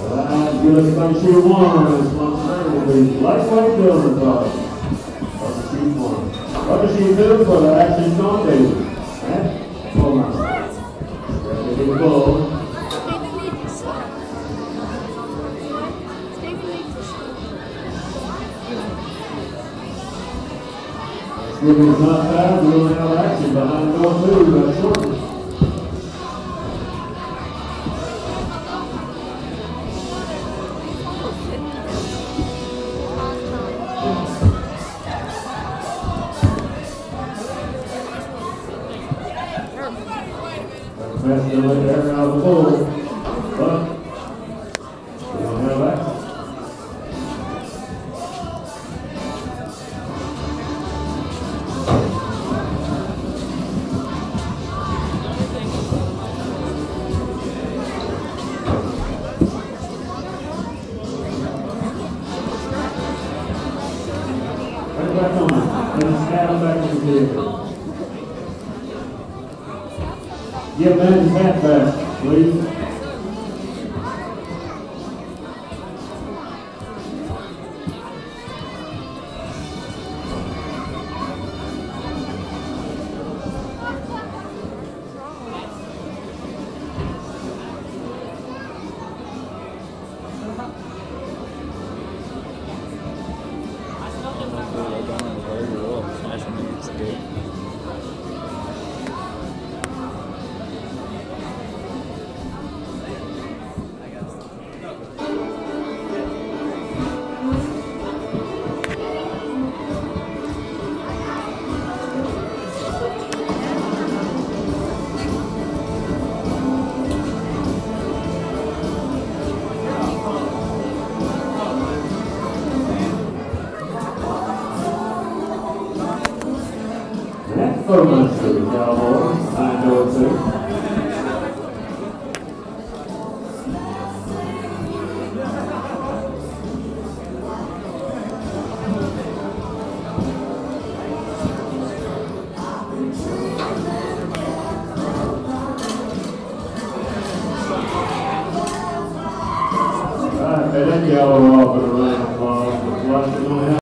Us a bucket shoe one. There will be lightweight building. Bucket shoe one. Bucket shoe two for the action Sean Davis. Matt Baumeister. Scratching the ball. Giving us not time, we'll have action behind door two, that's shortly. Pass the left air out of the ball, but back on. Let's add back the his hat back, please. Matt Baumeister, Cowboy, behind door two. Alright, hey, that Cowboy off and around, uh, watch it on